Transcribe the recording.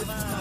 Leve